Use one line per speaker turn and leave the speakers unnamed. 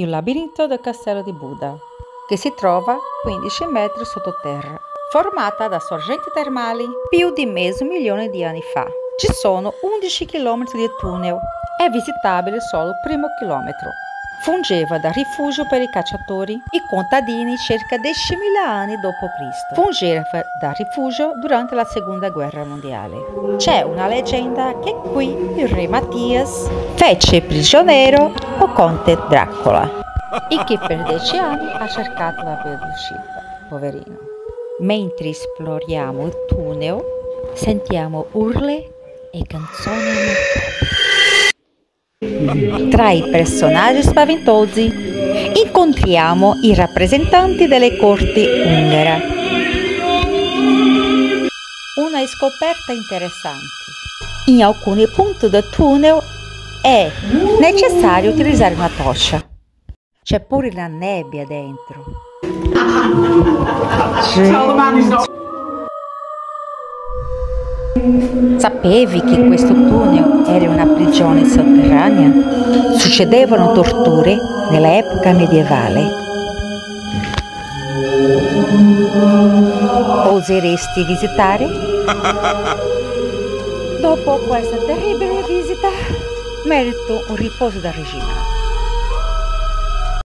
il labirinto del castello di Buda, che si trova 15 metri sottoterra. Formata da sorgenti termali più di mezzo milione di anni fa. Ci sono 11 km di tunnel, è visitabile solo il primo chilometro. Fungeva da rifugio per i cacciatori i contadini circa 10.000 anni d.C. Fungeva da rifugio durante la seconda guerra mondiale. C'è una leggenda che qui il re Mattias fece prigioniero o conte Dracula e che per dieci anni ha cercato la via d'uscita, poverino. Mentre esploriamo il tunnel, sentiamo urle e canzoni macabre. Tra i personaggi spaventosi incontriamo i rappresentanti delle corti unghere. Una scoperta interessante. In alcuni punti del tunnel è necessario utilizzare una torcia. C'è pure la nebbia dentro. Sapevi che questo tunnel era una prigione sotterranea? Succedevano torture nell'epoca medievale. Oseresti visitare? Dopo questa terribile visita, merito un riposo da regina.